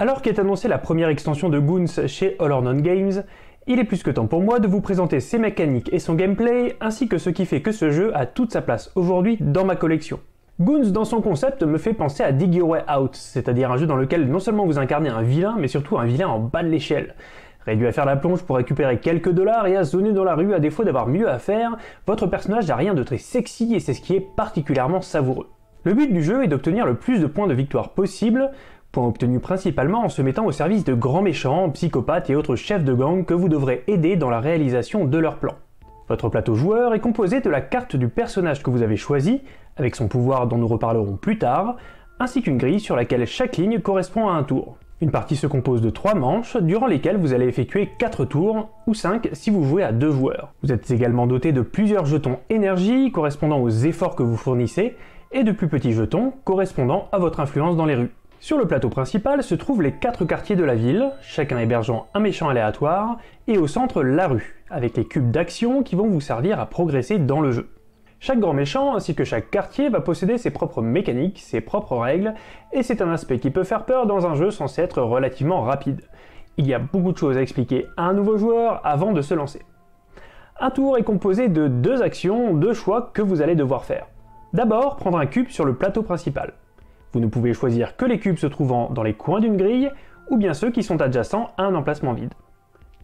Alors qu'est annoncée la première extension de Goons chez All or None Games, il est plus que temps pour moi de vous présenter ses mécaniques et son gameplay, ainsi que ce qui fait que ce jeu a toute sa place aujourd'hui dans ma collection. Goons dans son concept me fait penser à Dig Your Way Out, c'est-à-dire un jeu dans lequel non seulement vous incarnez un vilain, mais surtout un vilain en bas de l'échelle. Réduit à faire la plonge pour récupérer quelques dollars et à zoner dans la rue à défaut d'avoir mieux à faire, votre personnage n'a rien de très sexy et c'est ce qui est particulièrement savoureux. Le but du jeu est d'obtenir le plus de points de victoire possible, obtenus principalement en se mettant au service de grands méchants, psychopathes et autres chefs de gang que vous devrez aider dans la réalisation de leurs plans. Votre plateau joueur est composé de la carte du personnage que vous avez choisi, avec son pouvoir dont nous reparlerons plus tard, ainsi qu'une grille sur laquelle chaque ligne correspond à un tour. Une partie se compose de 3 manches, durant lesquelles vous allez effectuer 4 tours, ou 5 si vous jouez à 2 joueurs. Vous êtes également doté de plusieurs jetons énergie correspondant aux efforts que vous fournissez, et de plus petits jetons correspondant à votre influence dans les rues. Sur le plateau principal se trouvent les 4 quartiers de la ville, chacun hébergeant un méchant aléatoire, et au centre la rue, avec les cubes d'action qui vont vous servir à progresser dans le jeu. Chaque grand méchant ainsi que chaque quartier va posséder ses propres mécaniques, ses propres règles, et c'est un aspect qui peut faire peur dans un jeu censé être relativement rapide. Il y a beaucoup de choses à expliquer à un nouveau joueur avant de se lancer. Un tour est composé de deux actions, deux choix que vous allez devoir faire. D'abord, prendre un cube sur le plateau principal. Vous ne pouvez choisir que les cubes se trouvant dans les coins d'une grille, ou bien ceux qui sont adjacents à un emplacement vide.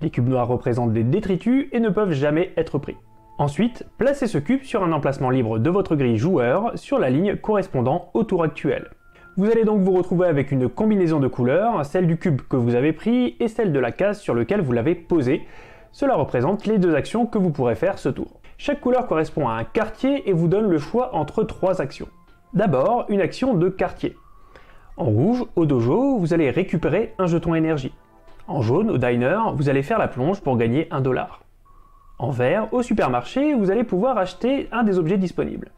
Les cubes noirs représentent des détritus et ne peuvent jamais être pris. Ensuite, placez ce cube sur un emplacement libre de votre grille joueur sur la ligne correspondant au tour actuel. Vous allez donc vous retrouver avec une combinaison de couleurs, celle du cube que vous avez pris et celle de la case sur laquelle vous l'avez posé. Cela représente les deux actions que vous pourrez faire ce tour. Chaque couleur correspond à un quartier et vous donne le choix entre trois actions. D'abord, une action de quartier. En rouge, au dojo, vous allez récupérer un jeton énergie. En jaune, au diner, vous allez faire la plonge pour gagner un dollar. En vert, au supermarché, vous allez pouvoir acheter un des objets disponibles.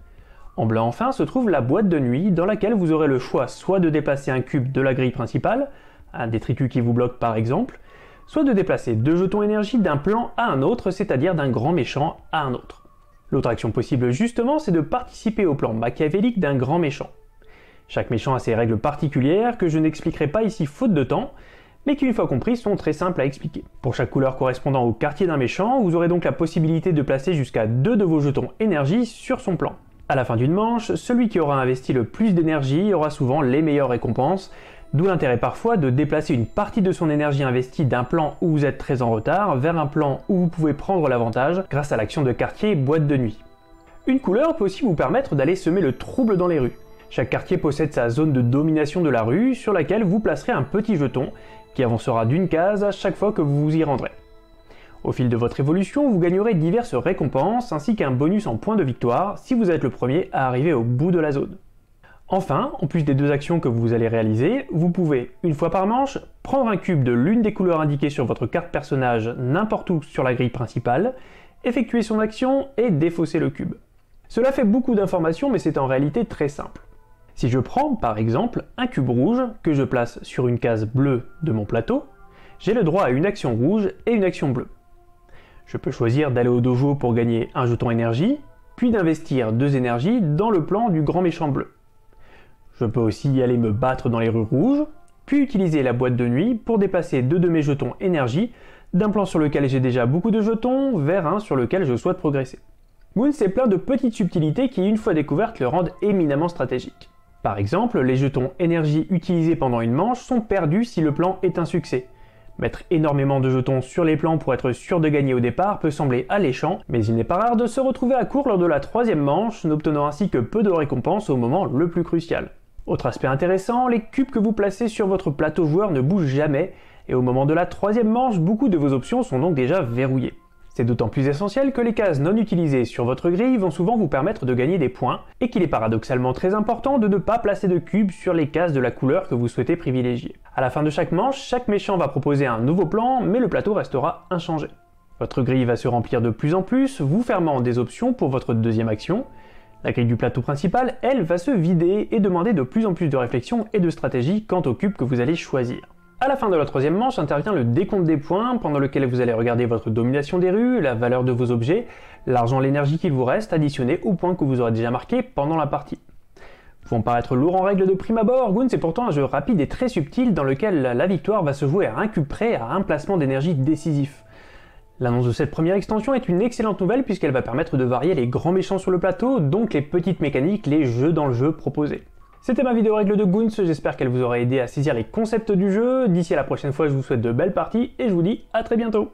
En blanc enfin se trouve la boîte de nuit dans laquelle vous aurez le choix soit de déplacer un cube de la grille principale, un détritus qui vous bloque par exemple, soit de déplacer deux jetons énergie d'un plan à un autre, c'est-à-dire d'un grand méchant à un autre. L'autre action possible justement, c'est de participer au plan machiavélique d'un grand méchant. Chaque méchant a ses règles particulières que je n'expliquerai pas ici faute de temps, mais qui une fois compris sont très simples à expliquer. Pour chaque couleur correspondant au quartier d'un méchant, vous aurez donc la possibilité de placer jusqu'à deux de vos jetons énergie sur son plan. À la fin d'une manche, celui qui aura investi le plus d'énergie aura souvent les meilleures récompenses, d'où l'intérêt parfois de déplacer une partie de son énergie investie d'un plan où vous êtes très en retard vers un plan où vous pouvez prendre l'avantage grâce à l'action de quartier boîte de nuit. Une couleur peut aussi vous permettre d'aller semer le trouble dans les rues. Chaque quartier possède sa zone de domination de la rue sur laquelle vous placerez un petit jeton qui avancera d'une case à chaque fois que vous vous y rendrez. Au fil de votre évolution, vous gagnerez diverses récompenses ainsi qu'un bonus en points de victoire si vous êtes le premier à arriver au bout de la zone. Enfin, en plus des deux actions que vous allez réaliser, vous pouvez, une fois par manche, prendre un cube de l'une des couleurs indiquées sur votre carte personnage n'importe où sur la grille principale, effectuer son action et défausser le cube. Cela fait beaucoup d'informations mais c'est en réalité très simple. Si je prends par exemple un cube rouge que je place sur une case bleue de mon plateau, j'ai le droit à une action rouge et une action bleue. Je peux choisir d'aller au dojo pour gagner un jeton énergie, puis d'investir deux énergies dans le plan du grand méchant bleu. Je peux aussi aller me battre dans les rues rouges, puis utiliser la boîte de nuit pour déplacer deux de mes jetons énergie d'un plan sur lequel j'ai déjà beaucoup de jetons vers un sur lequel je souhaite progresser. Moon c'est plein de petites subtilités qui, une fois découvertes, le rendent éminemment stratégique. Par exemple, les jetons énergie utilisés pendant une manche sont perdus si le plan est un succès. Mettre énormément de jetons sur les plans pour être sûr de gagner au départ peut sembler alléchant, mais il n'est pas rare de se retrouver à court lors de la troisième manche, n'obtenant ainsi que peu de récompenses au moment le plus crucial. Autre aspect intéressant, les cubes que vous placez sur votre plateau joueur ne bougent jamais, et au moment de la troisième manche, beaucoup de vos options sont donc déjà verrouillées. C'est d'autant plus essentiel que les cases non utilisées sur votre grille vont souvent vous permettre de gagner des points, et qu'il est paradoxalement très important de ne pas placer de cubes sur les cases de la couleur que vous souhaitez privilégier. À la fin de chaque manche, chaque méchant va proposer un nouveau plan, mais le plateau restera inchangé. Votre grille va se remplir de plus en plus, vous fermant des options pour votre deuxième action. La grille du plateau principal, elle, va se vider et demander de plus en plus de réflexion et de stratégie quant au cube que vous allez choisir. À la fin de la troisième manche intervient le décompte des points, pendant lequel vous allez regarder votre domination des rues, la valeur de vos objets, l'argent, l'énergie qu'il vous reste, additionné aux points que vous aurez déjà marqués pendant la partie. Pouvant paraître lourd en règle de prime abord, Goons est pourtant un jeu rapide et très subtil dans lequel la victoire va se jouer à un cube près, à un placement d'énergie décisif. L'annonce de cette première extension est une excellente nouvelle puisqu'elle va permettre de varier les grands méchants sur le plateau, donc les petites mécaniques, les jeux dans le jeu proposés. C'était ma vidéo règle de Goons, j'espère qu'elle vous aura aidé à saisir les concepts du jeu. D'ici à la prochaine fois, je vous souhaite de belles parties et je vous dis à très bientôt